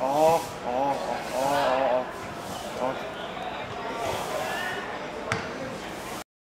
哦。